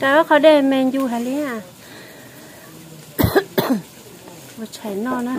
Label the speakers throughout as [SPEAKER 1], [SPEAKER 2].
[SPEAKER 1] tao có đề men du hả lý à? Một chảy non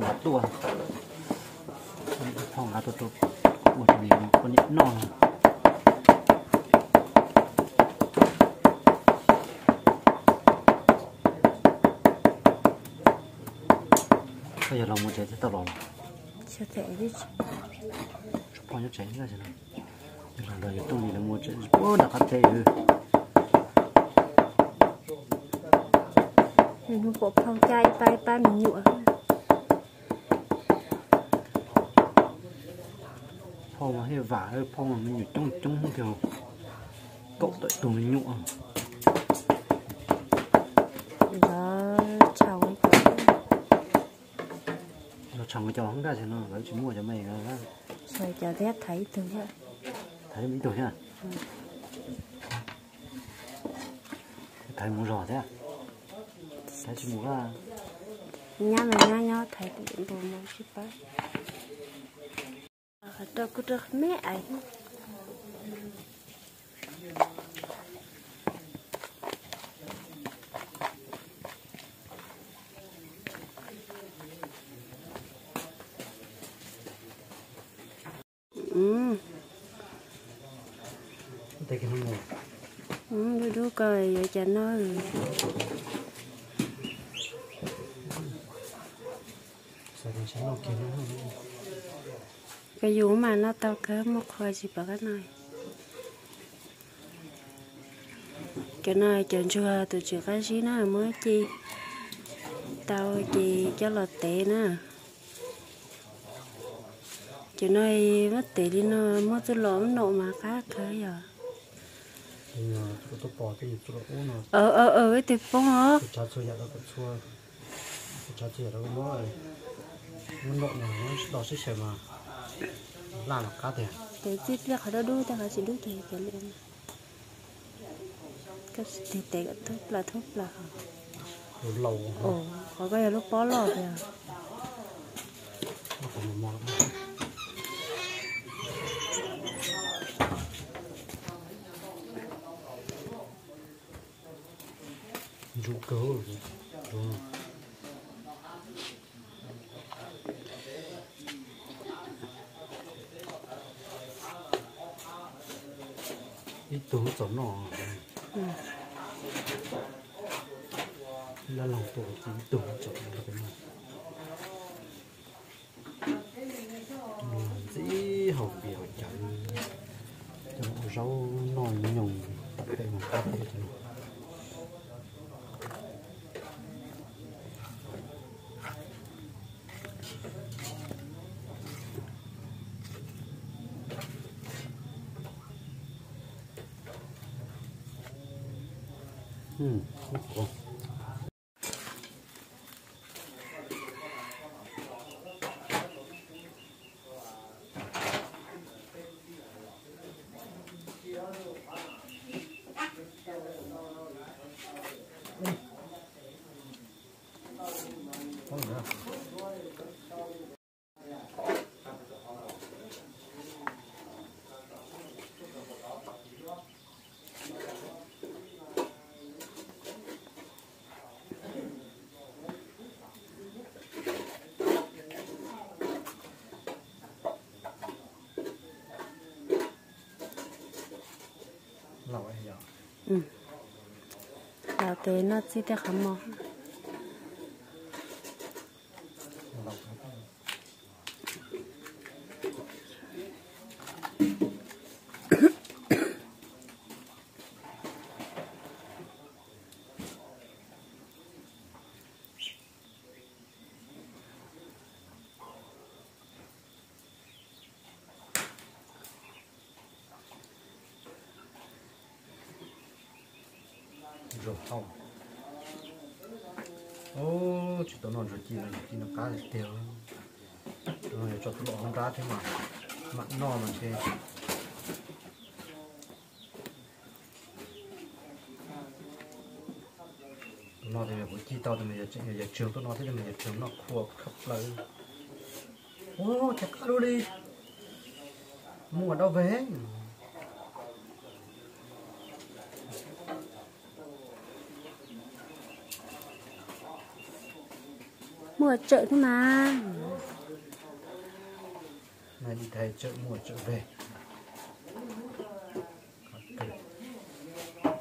[SPEAKER 1] trò vậy à?
[SPEAKER 2] ui chồng má về từ tổng thống rồi đó là chính cái gì nhá thật thật từ chua khó mò cái sợ nó thế nào rồng cứ rồng tì rồng này trái thì ngã tua rồi con điện thực phòng ngã tua con điện phòng ngã tua tua một gì con điện non. Bây giờ là một trái sẽ tao lòng
[SPEAKER 1] Cho thể đi
[SPEAKER 2] chụp bao nhiêu trái ra thế nào. Nhưng là đời tôi thì là một trái bố đã cắt thế ừ.
[SPEAKER 1] Mình bộ phong chai bay bay mình nhụa
[SPEAKER 2] mà hay vả hay phong mà mình trong trong kiểu cậu tội tù mình nhụa.
[SPEAKER 1] Đó chào ấy
[SPEAKER 2] nó chẳng có cho hắn ra thế nào lấy chỉ mua cho mày ra
[SPEAKER 1] Rồi cho thế thấy từ vậy
[SPEAKER 2] thấy mấy tuổi nha thấy mua giò thế à? Thấy chỉ mua ra.
[SPEAKER 1] Nhá mà nhá nhá thấy cái mong chứ bác Ở đó cứ được mẹ ấy. Ừ, ừ, đứa coi vậy cho nó
[SPEAKER 2] sao thì sáng nào kia nó không
[SPEAKER 1] cái dù mà nó tao cỡ một khoai gì bà cái này cái này chọn chua từ chữ cái gì nó mới chi. Tao chỉ cho là tệ nữa chỉ này mất tệ đi nó, mất tôi lõm nộ mà khác thế giờ. Ờ ờ ờ cái tiệp phong hả
[SPEAKER 2] cha chơi nhà đó cũng cha chơi đó cũng nó nộ này nó đỏ xích xẻ mà làm một cá tiền.
[SPEAKER 1] Để chết ở đó đu ta chỉ đu thì cái liền cái tệ tệ cái thúc là thúc là
[SPEAKER 2] lầu
[SPEAKER 1] ồ có cái lúc bó lò kìa.
[SPEAKER 2] Nó còn một món rượu cớ rồi đúng không ít tứ giống nó
[SPEAKER 1] ừ
[SPEAKER 2] là lòng tổ chỉ tổ chọn là cái này làm dĩ hậu biểu chẳng rau nồi nhùng tại đây một tập thể cho 老
[SPEAKER 1] 哎呀，老爹那记得很
[SPEAKER 2] 么？Rồi không. Ô, chỉ tao nói rồi chi là chi nó cá là tiêu rồi cho tụi nó không ra thế mà. Mặn no mà thế. Nó thì buổi chi tao thì mình giờ giờ trường tao nói thế thì mình giờ trường nó khua khắp lại ô chắc cá luôn đi. Mua ở đâu về?
[SPEAKER 1] Mua ở chợ thôi mà.
[SPEAKER 2] Này đi thầy chợ mua chợ về.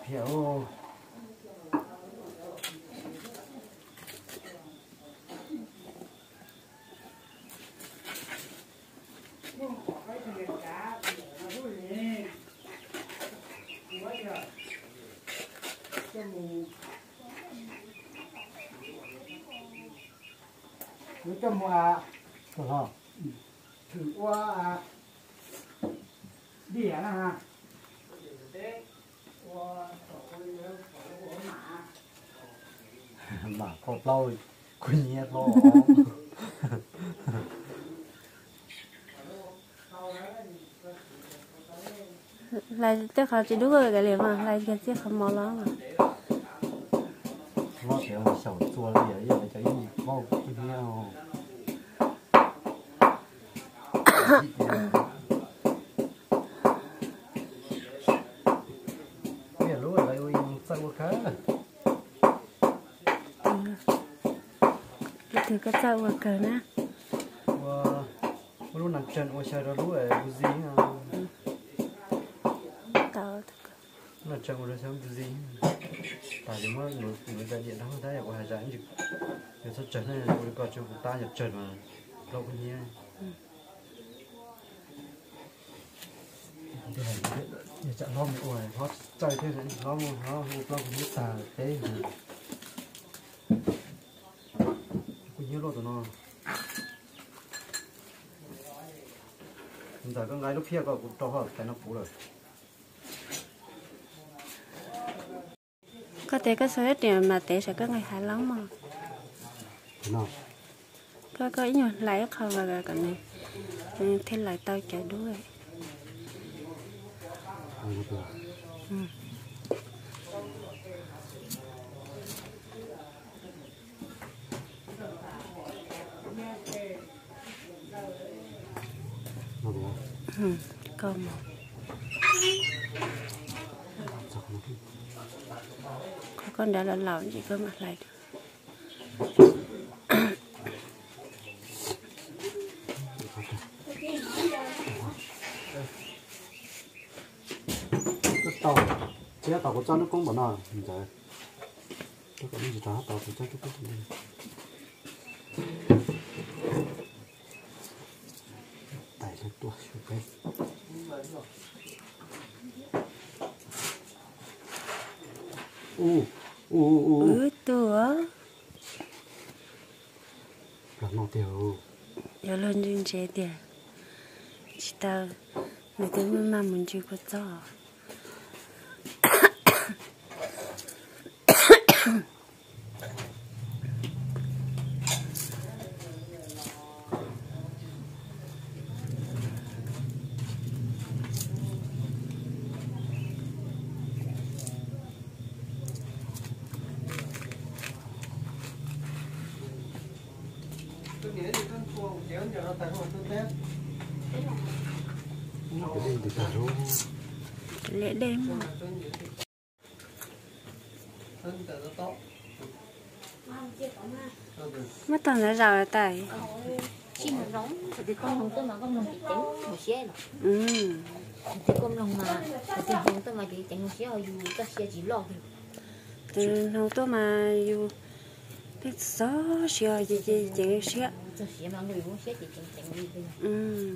[SPEAKER 2] Hiểu
[SPEAKER 3] nó cho
[SPEAKER 2] được không
[SPEAKER 3] thử qua đĩa là ha.
[SPEAKER 2] Mà có lâu quên nhé lo
[SPEAKER 1] lại tiếc họ chỉ đúng rồi cái liền mà lại cái tiếc khám mò lắm mà
[SPEAKER 2] lo thì sầu chua là giờ giờ cho ý bao cái nhau bây sao có
[SPEAKER 1] cái của cờ nè.
[SPEAKER 2] Và lúc nằm chân ôi trời lúc này gì à
[SPEAKER 1] tao
[SPEAKER 2] nằm chân ôi trời cái gì tại vì mới người người đại diện đó thấy là qua giải chứ người sao chân này ôi coi cho ta nhập chân mà lâu cái nhé cái này để chặn lo một ổi nó chạy thế này nó một nó một lâu cái nước tà thế cũng nhớ lo tụi nó giờ con gái lúc kia có cũng cho họ cái nó phú rồi
[SPEAKER 1] thể có số ít mà tế sẽ có ngày hai lắm mà. Có có ý nhờ lại không vào cái này. Ừ, thế lại tao chạy đuôi Ừ. ừ. một
[SPEAKER 2] sao không được
[SPEAKER 1] có con đã là lão chị cơ mặt lại được.
[SPEAKER 2] cái tàu chế tàu có cho nó cũng bảo nào hiện tại tôi có gì đó tàu có cho cái cái này tại sao tôi chụp cái u u u
[SPEAKER 1] ừ tủa
[SPEAKER 2] là nó tiêu
[SPEAKER 1] giờ lên duyên chế tiền chỉ tao người ta mới mà mình chưa có cho
[SPEAKER 3] tôi nghĩ thì con thua một chén giờ nó tại hồi tôi tết
[SPEAKER 2] cái gì thì cả rồi
[SPEAKER 3] dễ đem. Ừ. Mà tại
[SPEAKER 1] mất toàn là rào là tài.
[SPEAKER 4] Chim nó thì con không tôi mà con mình bị tính một xe rồi
[SPEAKER 1] ừ.
[SPEAKER 4] Thì con lòng mà thì không tôi mà chỉ chẳng một xe dù các xe chỉ lo thì
[SPEAKER 1] tôi mà yêu biết gió, xưa gì gì gì xưa
[SPEAKER 4] xe mà người muốn xe chỉ chẳng chẳng gì bây
[SPEAKER 1] ừ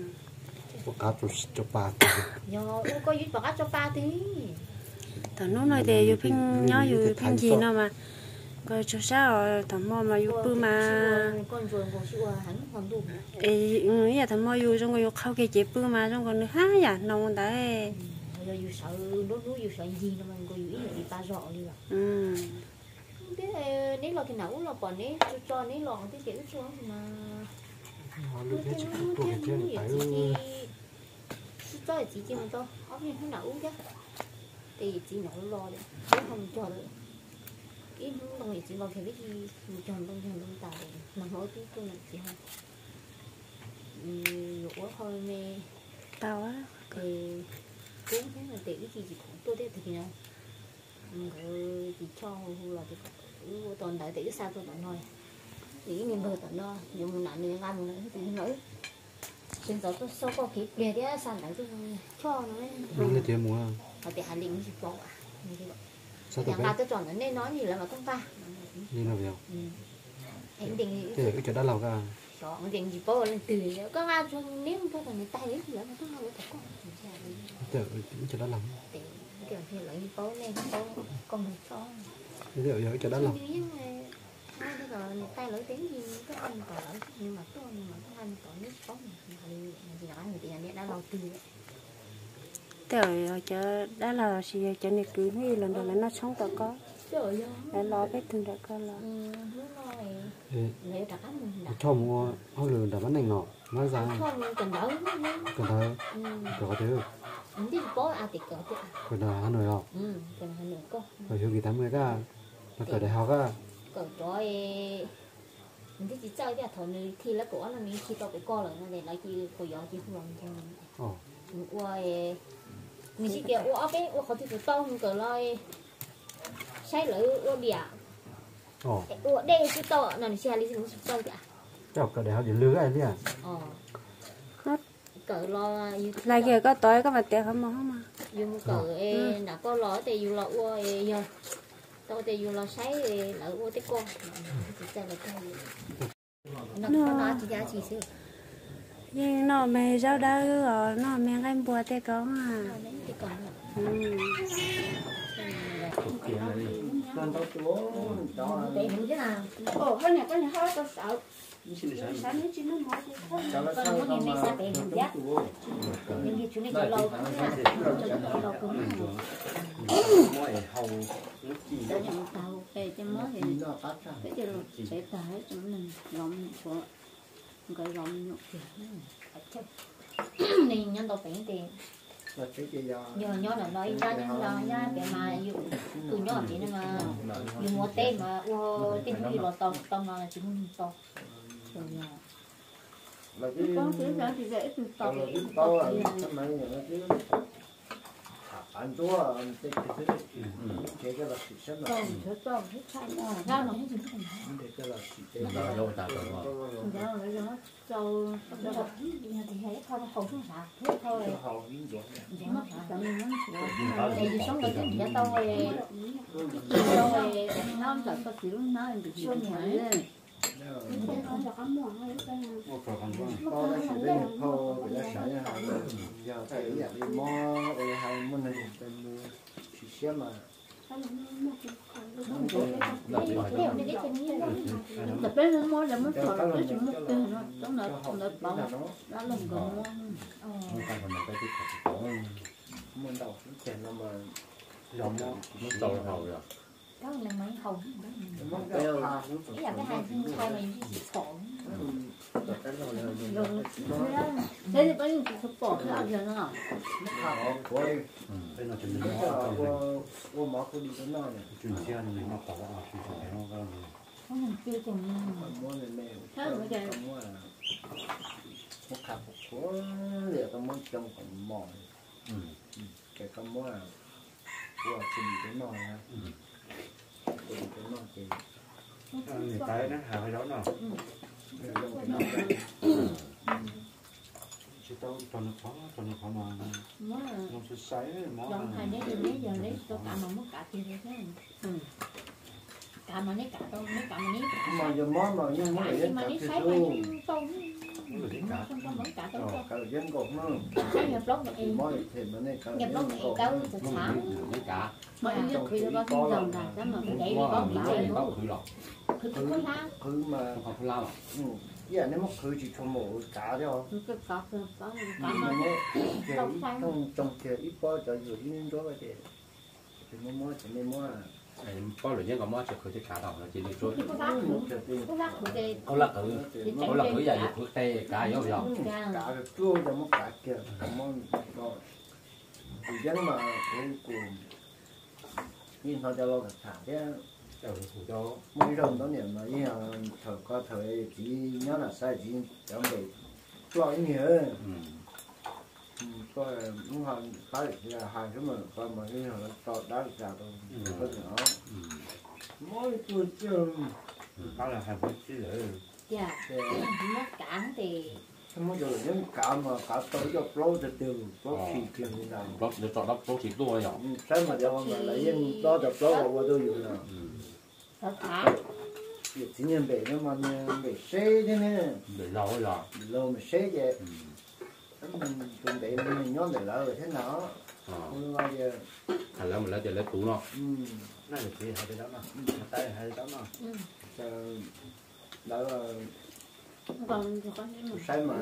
[SPEAKER 2] một cá cho cho ba
[SPEAKER 4] do ô có ít bạc cho ba tí.
[SPEAKER 1] Thằng nó nói để yêu pin nhỏ yêu pin gì nào mà. Coi cho sao thằng mò mà yêu bự mà
[SPEAKER 4] con vừa có chịu hắn hoàn đủ
[SPEAKER 1] ê ừ ya thằng mò yêu trong cái yêu khâu cái chế bự mà trong còn ha ya nông đấy
[SPEAKER 4] rồi dù sợ nó nó dù sợ gì nó mà có dù ý là đi ba đi rồi
[SPEAKER 1] ừ.
[SPEAKER 4] Thế nếu là cái nào là còn nếu cho cho nếu lò thì kiểu cho mà.
[SPEAKER 2] nó
[SPEAKER 4] cái
[SPEAKER 2] hết
[SPEAKER 4] cái
[SPEAKER 2] chỉ
[SPEAKER 4] nó
[SPEAKER 2] có
[SPEAKER 4] cái
[SPEAKER 2] cái trên
[SPEAKER 4] nó
[SPEAKER 2] phải
[SPEAKER 4] chỉ chỉ cho là chỉ chỉ mà to ốc như thế nào chứ thì chỉ nó lo đấy chứ không? Cho được cái nó đồng ý chỉ lo cái gì một chồng đông chồng đông tàu mà hỏi cái tôi là chỉ không lúa thôi mê
[SPEAKER 1] tao á
[SPEAKER 4] thì cũng thế ừ, là ừ, để cái gì chỉ cũng tôi đấy thì nào người chỉ cho là thì cũng toàn để sao tôi tận thì cái nhưng mà nạn này ăn nữa thì nữa. Xin giờ tôi số có kịp bia đấy sao lại tôi cho nó
[SPEAKER 2] nó là tiền mua
[SPEAKER 4] và để hà linh chỉ bỏ. À
[SPEAKER 2] sao tôi phải
[SPEAKER 4] tôi chọn nó nên nói gì là mà không
[SPEAKER 2] nào vậy
[SPEAKER 4] anh định
[SPEAKER 2] thế cái chỗ đã lâu cả
[SPEAKER 4] chọn định gì bỏ lên từ có ai cho nếu không là người ta ấy thì là nó không có có.
[SPEAKER 2] Thế cái chỗ đã lâu
[SPEAKER 4] để kiểu thì lấy bó lên bó con một cho.
[SPEAKER 2] Thì ở chỗ đã lâu
[SPEAKER 4] mà hai bây giờ người ta lấy tiếng gì các anh còn lấy nhưng mà tôi nhưng mà các anh còn nước có mà gì đó người tiền đã đầu tư
[SPEAKER 1] trời ơi cho đã là gì cho nên cứ như lần đầu là nó sống tao có.
[SPEAKER 4] Trời ơi.
[SPEAKER 1] Đã lo biết thương đã có lo.
[SPEAKER 4] Ừ nói
[SPEAKER 2] cho mua họ lừa đã. Bán này ngọ nói ra.
[SPEAKER 4] Không cần đỡ
[SPEAKER 2] cần thấy
[SPEAKER 4] ừ.
[SPEAKER 2] Có thứ
[SPEAKER 4] đi bó à thì cỡ thì
[SPEAKER 2] còn là hà nội họ
[SPEAKER 4] ừ cần hơn nữa có.
[SPEAKER 2] Rồi hiểu kỳ tám mươi cả mà cỡ đại học cả
[SPEAKER 4] cỡ trói mình thích chỉ chơi cái thằng này thì là cổ là mình chỉ tao cái co rồi nên là chỉ cổ gió chỉ không lòng
[SPEAKER 2] thôi
[SPEAKER 4] ôi mình chỉ kiểu ôi cái ôi khó thì tông cỡ loi sai lỗi ôi bịa ôi đây cái tao là mình xe lý sinh tao kìa
[SPEAKER 2] tao cỡ để học để lứa cái đi à?
[SPEAKER 4] Cỡ lo
[SPEAKER 1] là kia có tối có mặt tiền không? Mà.
[SPEAKER 4] Không mà dùng cỡ đã có lo thì dùng lo ôi rồi tôi thì dùng lò sấy lỡ vô tới con nó nó chỉ giá chỉ xưa
[SPEAKER 1] nhưng nó mẹ rau đá rồi nó mẹ em bùa tê con à.
[SPEAKER 3] Con tao chúa
[SPEAKER 1] đó cái này cái này hơi con sợ sợ nó
[SPEAKER 4] Con nhìn mấy giác. nhưng chúng này cho
[SPEAKER 5] mỗi hầu
[SPEAKER 6] về thì cái sẽ mình
[SPEAKER 4] nên nhân đầu phải tiền giờ nhớ là nói ra nhân là ra cái mà dụ từ nhỏ mà dùng mua tên mà ô tên gì là tao tao mà chỉ muốn tao rồi là
[SPEAKER 3] là cái
[SPEAKER 6] có cái ra thì dễ từ
[SPEAKER 3] tao
[SPEAKER 6] tàu
[SPEAKER 3] là cái tao là cái này nó cái anh chúa anh cái cái cái cái cái là sự sét là
[SPEAKER 6] tàu cho tàu hết sai ra nó hết gì
[SPEAKER 3] cái cái là sự cái
[SPEAKER 5] là lâu ta rồi
[SPEAKER 6] ra lấy nó tàu
[SPEAKER 4] rồi thì thấy thôi không xuống xả thế thôi
[SPEAKER 3] hầu như vậy
[SPEAKER 4] dễ mất
[SPEAKER 6] tàu nó
[SPEAKER 4] tại vì sống tính giả tao rồi
[SPEAKER 6] tàu nó sợ có kiểu nó được gì phải
[SPEAKER 5] một phần còn có
[SPEAKER 3] tao đã xử lý một thô để nó xả ra giờ thấy giờ đi mò ở hai Mình này tên sự sét mà
[SPEAKER 4] nếu như cái chân như
[SPEAKER 6] tập bé nó mua là
[SPEAKER 3] các
[SPEAKER 6] nó
[SPEAKER 3] lần
[SPEAKER 6] chỉ mất
[SPEAKER 3] cho
[SPEAKER 6] tiền nó nó
[SPEAKER 3] cho
[SPEAKER 6] nó
[SPEAKER 3] học
[SPEAKER 6] nó
[SPEAKER 3] nó
[SPEAKER 6] bảo
[SPEAKER 3] là nó
[SPEAKER 6] nó lồng gần mua
[SPEAKER 5] một phần còn cái cái của
[SPEAKER 3] muốn đầu cũng chèn nó mà
[SPEAKER 5] giống nó nó tàu hầu rồi
[SPEAKER 4] đó là mấy hồng
[SPEAKER 3] nó cái là
[SPEAKER 4] ý là cái hai chân khai mà những cái khổ
[SPEAKER 3] cái rồi là
[SPEAKER 6] rồi thế thì bao nhiêu cái bỏ cái ăn rồi nó
[SPEAKER 3] nó của em
[SPEAKER 5] cái nó chuẩn bị
[SPEAKER 3] nó
[SPEAKER 5] nó
[SPEAKER 3] là
[SPEAKER 5] còn
[SPEAKER 3] của của máu của đi tới nơi này
[SPEAKER 5] chuyển xe này nó có à chuyển xe nó có
[SPEAKER 4] không làm chưa chừng
[SPEAKER 3] mua này mẹ
[SPEAKER 6] Thế rồi kìa.
[SPEAKER 3] mua là một cặp của liệu có muốn trồng còn mỏi
[SPEAKER 5] ừ
[SPEAKER 3] cái con mua là của cái đi tới nơi ha cái đi tới nơi thì
[SPEAKER 5] người ta nó hào cái đó nào
[SPEAKER 3] dùng cái nơi
[SPEAKER 5] chứ tao cho nó khó cho nó khó mà
[SPEAKER 4] Mới là
[SPEAKER 5] nó sẽ sấy món
[SPEAKER 4] Dọn hai đấy thì lấy giờ lấy tôi cả mà mất cả tiền rồi thế Ừ Cả mà lấy cả tôi lấy cả mà lấy cả
[SPEAKER 3] mà giờ món mà nhưng mà
[SPEAKER 4] Cả
[SPEAKER 3] lấy
[SPEAKER 4] nhưng mà
[SPEAKER 3] cả
[SPEAKER 4] lấy
[SPEAKER 3] cái
[SPEAKER 4] sấy
[SPEAKER 3] số
[SPEAKER 4] mà nhưng tôi
[SPEAKER 5] Nó lấy cả.
[SPEAKER 4] Không có mất cả tôi cho
[SPEAKER 3] cả dân cột nó
[SPEAKER 4] Sấy nhập lốc mà em
[SPEAKER 3] món thì mà này cả
[SPEAKER 4] Nhập lốc mà em câu từ sáng
[SPEAKER 5] lấy cả
[SPEAKER 4] Mà em
[SPEAKER 6] Bây giờ khi nó có thêm dòng này đó mà phải đẩy đi bóc
[SPEAKER 5] mình
[SPEAKER 6] lại
[SPEAKER 5] có
[SPEAKER 6] luôn
[SPEAKER 5] khử lọ
[SPEAKER 4] Cứ cứ khối lá
[SPEAKER 3] cứ mà
[SPEAKER 5] không khử lao à
[SPEAKER 3] ừ giờ nếu mà cứ chỉ cho mổ cá đó
[SPEAKER 6] cái cọp có
[SPEAKER 4] Cả
[SPEAKER 3] mà
[SPEAKER 4] mà
[SPEAKER 3] nó cái
[SPEAKER 4] không sang.
[SPEAKER 3] trong trong kia ít bao cho dù đi đó vậy thì nó mua thì nên mua
[SPEAKER 5] có lửa nhé có món chỉ khử cái cả đầu nó chỉ đi trôi
[SPEAKER 4] Cứ có lá
[SPEAKER 3] một cái tiền
[SPEAKER 4] Có lá của đây
[SPEAKER 5] có là khử có là khử giờ khử tay cả yếu rồi
[SPEAKER 4] Ra
[SPEAKER 3] cả cái chua cho. nó cả kia cả món đó thì dân mà cái cùng nhìn họ cho lo cả thả thế
[SPEAKER 5] cho khử cho
[SPEAKER 3] mỗi lần đó niệm mà như là thời có thời chỉ nhớ là sai chỉ chuẩn bị lo ý nghĩa
[SPEAKER 5] ừ.
[SPEAKER 3] Coi muốn hàng tới là hàng cái mà coi mà cái là to đá ra đâu có nhỏ
[SPEAKER 5] ừ
[SPEAKER 3] mỗi tuổi chưa
[SPEAKER 5] đó là hai bốn chứ rồi.
[SPEAKER 4] Dạ.
[SPEAKER 3] Thì
[SPEAKER 4] Mất cả thì
[SPEAKER 3] không có rồi những cả mà cả tới cho pro thì tiêu pro
[SPEAKER 5] Ờ.
[SPEAKER 3] thì kiểu như nào?
[SPEAKER 5] Đó để chọn đó số chỉ đua rồi
[SPEAKER 3] sai mà cho mà lấy những đó cho pro vào qua tôi dùng nào?
[SPEAKER 5] Ừ.
[SPEAKER 4] Thật cả
[SPEAKER 3] việc chỉ nhận về nó mà về xe thế này
[SPEAKER 5] để lâu rồi
[SPEAKER 3] lâu mà xe vậy
[SPEAKER 5] ừ
[SPEAKER 3] mình chuẩn bị mình nhớ để lỡ thế nào?
[SPEAKER 5] Ờ.
[SPEAKER 3] Không bao giờ.
[SPEAKER 5] Thành ra mình lấy tiền lấy tủ nó
[SPEAKER 3] ừ.
[SPEAKER 5] Này là chỉ hai cái đó nó tay hai cái đó nó
[SPEAKER 4] Ừ.
[SPEAKER 3] Ờ, đó là sai mà.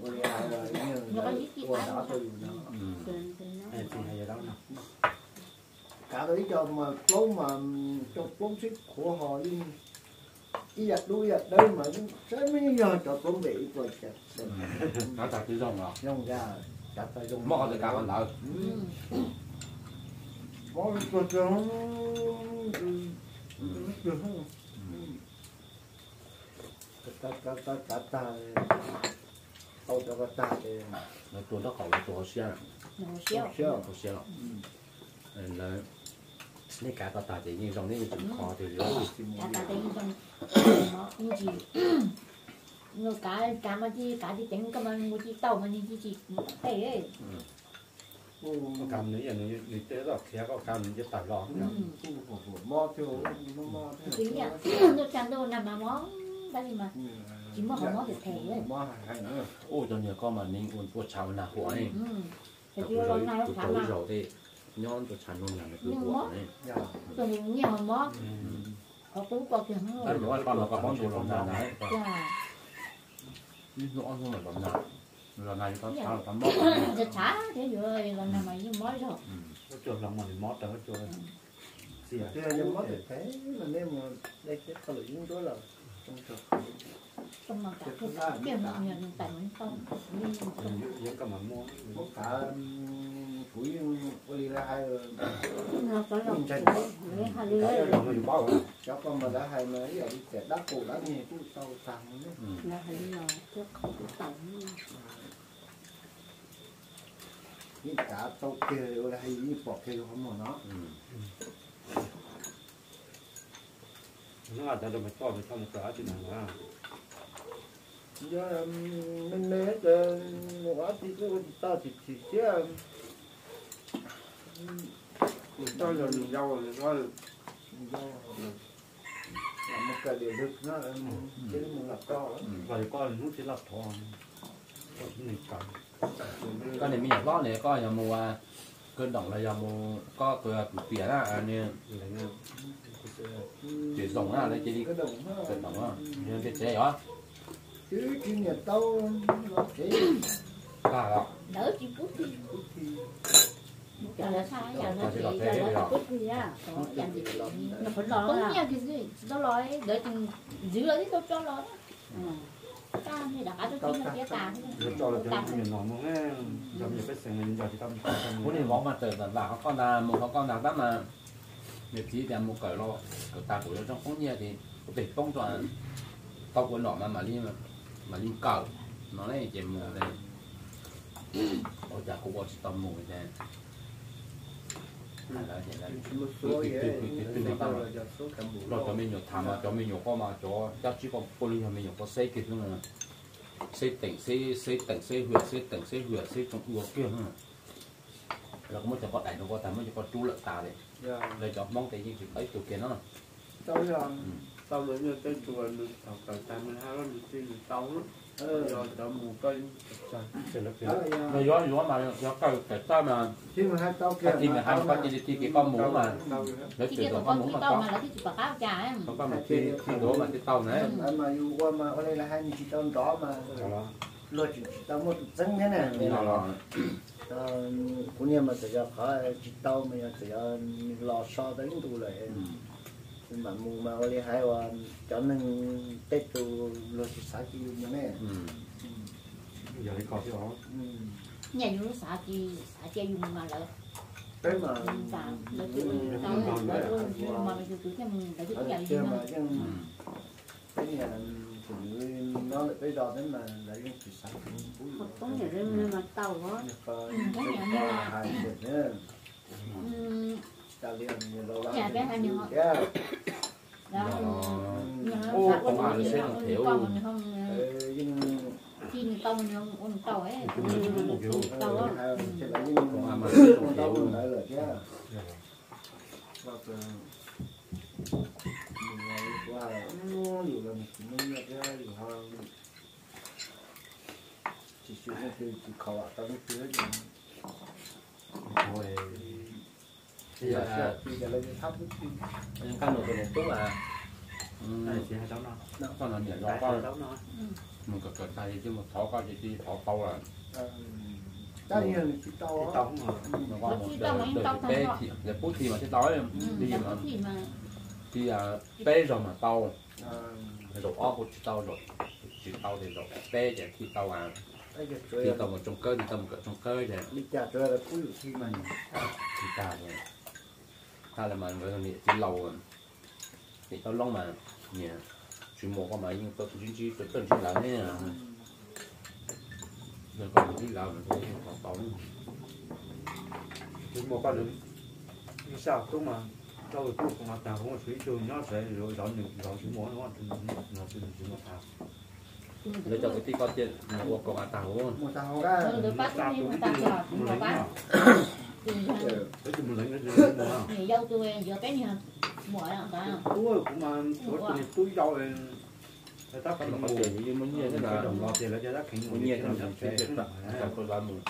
[SPEAKER 3] Người hai là như qua đã tôi dùng nó
[SPEAKER 5] ừ.
[SPEAKER 4] Nó
[SPEAKER 5] hai hai cái đó nó
[SPEAKER 3] cả cái cho mà bốn mà cho bốn chiếc của họ đi giặt đuôi giặt đây mà sai mấy giờ cho bốn bị rồi chặt
[SPEAKER 5] nó chặt cái rồng rồi
[SPEAKER 3] rong ra chặt tay rong
[SPEAKER 5] mò thì cả con lợn.
[SPEAKER 3] Mò cái con cắt cắt cắt cắt ta tao cho cắt ta thì
[SPEAKER 5] nó tuần nó khẩu nó tuần xe rồi
[SPEAKER 4] Nó xéo
[SPEAKER 3] xéo
[SPEAKER 5] tuần xe rồi là nên cả có tài thì nhưng rồng nên chụp kho thì rồi
[SPEAKER 4] Cả cả tên trong Nó như gì Nó cả cả mà chỉ cả chỉ tính cái mà một chỉ tàu mà như chỉ chỉ Thế ấy
[SPEAKER 5] có cầm nữa giờ nữa nữa tới đó kia có cầm nữa tài lo
[SPEAKER 4] Ừ
[SPEAKER 3] mò theo nó mò
[SPEAKER 4] Tính nhỉ Nó chẳng đâu nằm mà món Đây gì mà Chỉ mà không món được thẻ ấy
[SPEAKER 3] mò hay nữa
[SPEAKER 5] ôi cho nhiều con mà nên uốn tuột chảo là của ấy
[SPEAKER 4] Ừ Thì
[SPEAKER 5] rồi
[SPEAKER 4] chưa lâu nay nó
[SPEAKER 5] tụt
[SPEAKER 4] khá
[SPEAKER 5] rồi thì nhon tuột chảo luôn là cái của
[SPEAKER 4] mà-
[SPEAKER 5] này
[SPEAKER 3] dạ
[SPEAKER 4] Tôi nhìn nhiều món Có cú có tiền hơn
[SPEAKER 5] là con nó có con đồ làm đấy.
[SPEAKER 4] Dạ.
[SPEAKER 5] Nó không phải làm nào. Lần này có
[SPEAKER 4] Dạ.
[SPEAKER 5] sao tắm mót
[SPEAKER 4] Giờ chả thế rồi Lần nào mà như mới rồi.
[SPEAKER 5] Nó chuột lòng mà thì mót đó chuột à.
[SPEAKER 3] Thì là dân mất được thế mà nên mà đây cái có lợi những đó là trong thực
[SPEAKER 4] Không mà cả cái nó nhận tài mình không. Nhưng không
[SPEAKER 5] mà mua.
[SPEAKER 3] Có cả phủi đi ra
[SPEAKER 4] Lấy lưới
[SPEAKER 5] cái lòng nó bao
[SPEAKER 3] cháu con mà đã hai mà ấy đi trẻ đá cổ đá nhẹ cũng tàu tàng nữa những cả tàu kia là hay những bọt kia không mà nó.
[SPEAKER 5] Nó là cho mình cho mình cho một cái thì là
[SPEAKER 3] giờ mình mê hết nó thì cái tao thì chỉ chứ
[SPEAKER 5] cho là mình rau rồi nó
[SPEAKER 3] làm một cái điều được nó chứ mình là to lắm.
[SPEAKER 5] Vậy con nó chỉ là thò cái này mình lo này có nhà mua cơn động là nhà mua có cửa biển á anh em chỉ á lấy chỉ đi.
[SPEAKER 3] Cái đồng nó
[SPEAKER 5] cơn động á. nhưng cái chế đó
[SPEAKER 3] chứ chứ nhà tao nó
[SPEAKER 5] đó
[SPEAKER 4] Đỡ chỉ cút đi Giờ là sao giờ nó chỉ
[SPEAKER 5] Giờ là
[SPEAKER 4] nó cút đi á dành gì? Nó phải lo Cũng nha cái gì? Nó lo Đợi chừng Giữ lại tôi cho lo đó. Ta thì đã chính là cái ta
[SPEAKER 5] nó cho là cho mình nó muốn làm gì phải xem giờ thì tâm muốn đi bóng mà từ từ vào con là một con nào đó mà việc chỉ là một cởi lo cởi ta của nó trong không nhiều thì có thể công toàn tao của nó mà mà đi mà đi cởi nó này chỉ mù đây ôi chả cũng có tâm mù đây nó cho mình nhiều tham mà cho mình nhiều có mà cho chắc chỉ có poly mà mình nhiều có xây kịch luôn mà xây tỉnh xây xây tỉnh xây huyện xây tỉnh xây huyện xây trong ua kia ha là cũng mới cho có đại nó có tại mới cho có chú lợn tà đấy
[SPEAKER 3] dạ
[SPEAKER 5] lấy cho mong cái gì thì ấy tụi kia nó
[SPEAKER 3] tao là
[SPEAKER 7] tao đến giờ tới chùa được học cả tay mươi hai lần đi được tao đó
[SPEAKER 3] đó
[SPEAKER 5] nó gió gió mà gió cầu cái ta mà.
[SPEAKER 3] Khi mà hai tao kia
[SPEAKER 5] cái tim mà hai con chỉ thì cái con mũ mà.
[SPEAKER 4] Kia
[SPEAKER 5] đó
[SPEAKER 4] còn
[SPEAKER 5] con
[SPEAKER 4] con
[SPEAKER 5] mũ mà
[SPEAKER 4] em.
[SPEAKER 5] Có con mà khi khi đổ mà cái tàu này
[SPEAKER 3] anh mà yêu qua mà ở đây là hai chị tao đó. mà lo chị tao một dân thế này
[SPEAKER 5] nó
[SPEAKER 3] cũng như mà tự do khỏi chị tao mà tự do lo so đến tu lại mà mù mà đây hai và cho nên tết tu lo chị sáng chị như này
[SPEAKER 5] ừ.
[SPEAKER 8] giờ đi coi cái đó.
[SPEAKER 4] Nhà dùng xả chi xả chi dùng mà lợi
[SPEAKER 3] cái mà
[SPEAKER 4] xả lợi chứ tao lợi luôn mà mình cứ cái mình lợi chứ cái gì mà
[SPEAKER 3] mà cái nhà phụ nữ nó lại bây giờ đến mà lấy cái chị sáng
[SPEAKER 6] có nhà lên mà tàu đó
[SPEAKER 3] cái nhà như là
[SPEAKER 4] Ừ, Nhà cái hai họ.
[SPEAKER 3] yeah
[SPEAKER 4] đó
[SPEAKER 5] Ô, không ai sẽ không
[SPEAKER 4] mình không
[SPEAKER 3] Ờ, nhưng
[SPEAKER 4] không ôn tàu ấy. Tàu
[SPEAKER 3] sẽ lấy nhưng
[SPEAKER 5] Còn ai mà không
[SPEAKER 3] không chứ nhiều lần chỉ ra nhiều hơn chỉ ạ tao cứ gì
[SPEAKER 8] thôi
[SPEAKER 3] thì là thì là lên thấp cái
[SPEAKER 5] nhưng căn nội cái tốt là
[SPEAKER 8] này chỉ hai cháu nó.
[SPEAKER 5] Con là nhảy
[SPEAKER 8] hai
[SPEAKER 5] con
[SPEAKER 8] cháu nó
[SPEAKER 5] mình cực cực tay chứ mà thó con thì đi thó tàu là
[SPEAKER 3] tất nhiên chỉ tao
[SPEAKER 8] cái mà.
[SPEAKER 5] Nó qua một đời đời bê thì để phút thì mà cái đói đi
[SPEAKER 4] là
[SPEAKER 5] mà
[SPEAKER 4] mà
[SPEAKER 5] thì à bê rồi mà tàu
[SPEAKER 3] Ờ,
[SPEAKER 5] rồi ó của tàu rồi. Chỉ tàu thì rồi bê để khi tàu à
[SPEAKER 3] cái cái chơi
[SPEAKER 5] tàu một trong cơ thì tàu một trong cơ để
[SPEAKER 3] đi chả chơi là cuối khi mà
[SPEAKER 5] thì ta rồi ta là mà với thằng chỉ lâu rồi. Thì tao long mà nhỉ chuyên môn của mà nhưng tôi chỉ chỉ tôi tôi chỉ làm thế à. Rồi còn chỉ làm mình cũng không tao
[SPEAKER 8] chúng một con đứng sao cũng mà đâu được cũng mà tao cũng suy trường nó sẽ rồi dọn những dọn chúng một nó nó sẽ chúng một tao.
[SPEAKER 5] Lấy cho cái tí con tiền mà qua con ăn tàu luôn.
[SPEAKER 3] Một tao ra.
[SPEAKER 4] Rồi được bắt đi mà tao giờ cũng có bắt thì
[SPEAKER 8] cái chúng mình lấy nó
[SPEAKER 4] người dâu tôi giờ cái nhà mọi là cả
[SPEAKER 8] tôi cũng mà tôi tôi tôi đâu người ta phải mua
[SPEAKER 5] có tiền như muốn như thế
[SPEAKER 8] cái
[SPEAKER 5] là
[SPEAKER 8] đồng lo tiền là cho ta khinh
[SPEAKER 5] muốn như thế là mình sẽ được tao tôi làm mình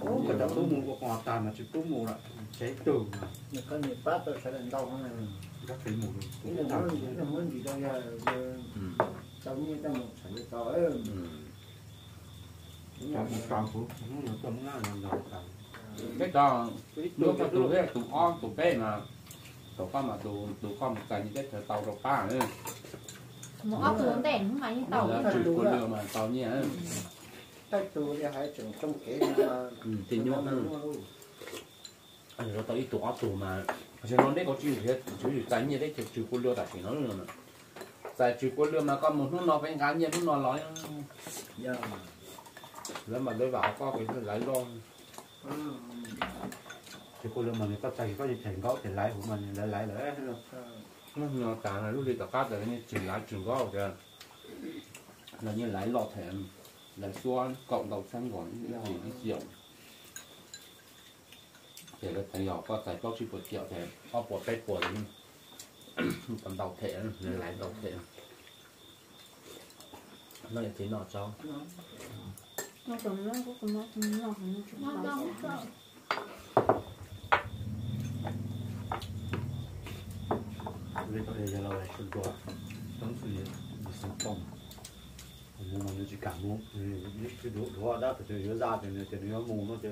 [SPEAKER 8] Ủa, người ta tôi mua của họ tàn mà chỉ tôi mua là cháy tường
[SPEAKER 3] nhưng có nhiều phát tôi sẽ lên đâu này
[SPEAKER 8] các khinh mua
[SPEAKER 3] cái là muốn cái là muốn gì đâu ra tao như tao một sản tao
[SPEAKER 8] trong một tròn của nó trong nó là đầu
[SPEAKER 5] biết đó nước cho tụi thế tụi o tụi bé mà tụi con mà tụi tụi con một cái như thế thì tàu đầu ba nữa.
[SPEAKER 4] Một ốc tụi đèn không phải như tàu
[SPEAKER 5] như thế. đủ rồi mà tàu
[SPEAKER 3] nhẹ thì hãy trồng trong kế mà ừ, ờ,
[SPEAKER 5] thì nhưng mà anh ờ, nói tao ít tụi ốc mà. Chứ nó đấy có chữ hết? Chữ tránh như thế chữ chữ cô lừa đặt thì nó rồi mà. Tại chữ cô lừa mà con một lúc nó phải ngán nhiên lúc nó nói
[SPEAKER 3] dạ.
[SPEAKER 5] rồi mà lấy vào có cái lấy luôn
[SPEAKER 8] thì cô lương mà người ta chạy có gì thành có thể lái của mình lái lái lái
[SPEAKER 5] nó nhỏ cả là lúc đi tập cát rồi như chỉ lái trường có kìa. Là như lái lọt thèm lái xuân cộng đầu xanh còn những gì đi triệu để là thầy nhỏ có thầy có chỉ một triệu thèm có một cái của thì cầm đầu thẻ rồi lái đầu thẻ. Nó là thế nào cho
[SPEAKER 4] nó còn nó còn nó nó nó nó nó
[SPEAKER 8] bây giờ giờ là lại xuân qua tấm sự gì xuân phong mua mà nó chỉ cảm mua những cái đồ đồ đã từ từ ra thì thì nó mua nó thì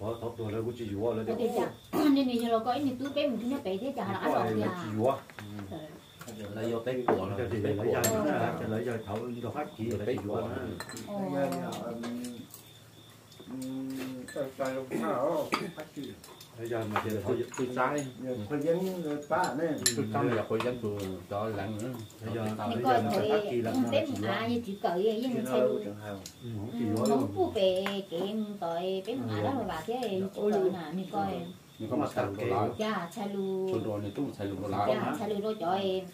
[SPEAKER 8] thọ thọ đồ là cũng chỉ dùa là
[SPEAKER 4] chả nên này giờ có anh tôi bé mình cứ nhớ bé thế chả là ăn
[SPEAKER 8] là
[SPEAKER 4] rồi
[SPEAKER 8] chỉ
[SPEAKER 5] là do cái của nó
[SPEAKER 8] thì
[SPEAKER 5] cái
[SPEAKER 8] lấy
[SPEAKER 5] của
[SPEAKER 8] ra
[SPEAKER 5] nó
[SPEAKER 8] nó lấy ra thấu đồ phát chỉ
[SPEAKER 5] cái
[SPEAKER 8] chỉ
[SPEAKER 5] của nó
[SPEAKER 3] bây giờ cái cái
[SPEAKER 8] mà thì
[SPEAKER 5] tôi tôi trái
[SPEAKER 3] thời gian ba này
[SPEAKER 5] tôi trong là khối dân tôi cho lạnh nữa.
[SPEAKER 8] Bây giờ
[SPEAKER 4] mình
[SPEAKER 8] bây
[SPEAKER 4] coi
[SPEAKER 8] giờ nó
[SPEAKER 4] thấy
[SPEAKER 8] phát chỉ là nó
[SPEAKER 4] tết
[SPEAKER 8] chỉ
[SPEAKER 4] cởi với
[SPEAKER 3] thì
[SPEAKER 4] mình
[SPEAKER 3] nó
[SPEAKER 8] chỉ dùa
[SPEAKER 4] món phụ về kiếm tội bé mà đó là bà thế cởi nè mình coi.
[SPEAKER 5] Nhưng có mà xài đồ lá
[SPEAKER 4] cha cha lu
[SPEAKER 5] tôi đồ này tôi xài đồ lá
[SPEAKER 4] cha cha lu rồi cho em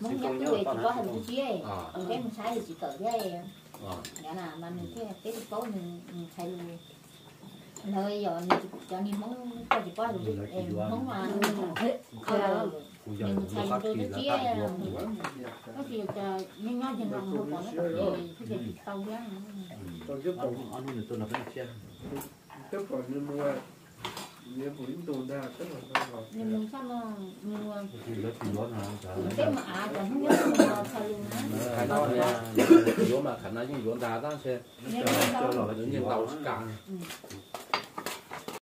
[SPEAKER 4] muốn nhắc cái về chỉ có hai đứa chia
[SPEAKER 5] À.
[SPEAKER 4] ở cái mình sai thì chỉ cỡ thế
[SPEAKER 5] Ờ.
[SPEAKER 4] nghĩa là mà mình cái cái thực có mình mình thay luôn nơi giờ mình cho nên muốn cho chỉ có đứa em muốn mà ờ. mình
[SPEAKER 8] nó
[SPEAKER 4] thay đứa
[SPEAKER 8] là
[SPEAKER 4] chia có gì cho nhưng nó chừng lòng một còn nó thì cái gì tàu ra
[SPEAKER 9] còn tiếp tục
[SPEAKER 8] Ăn ăn tôi là cái chen.
[SPEAKER 9] tiếp còn như mua như bún tồn ra tức là nó
[SPEAKER 4] nhưng sao mà mua
[SPEAKER 8] Thì nó thì nó là
[SPEAKER 4] cái mà à còn không nhớ mà thay luôn á.
[SPEAKER 5] Khả năng là yếu mà khả năng những yếu đá ra sẽ
[SPEAKER 4] nhưng